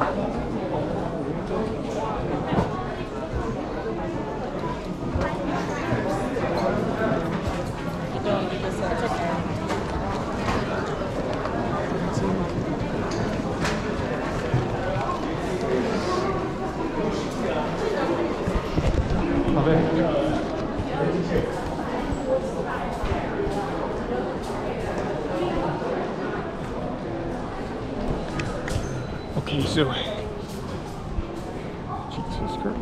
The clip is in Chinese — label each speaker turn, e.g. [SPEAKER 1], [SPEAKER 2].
[SPEAKER 1] 嗯好 Okay, so Jesus Christ.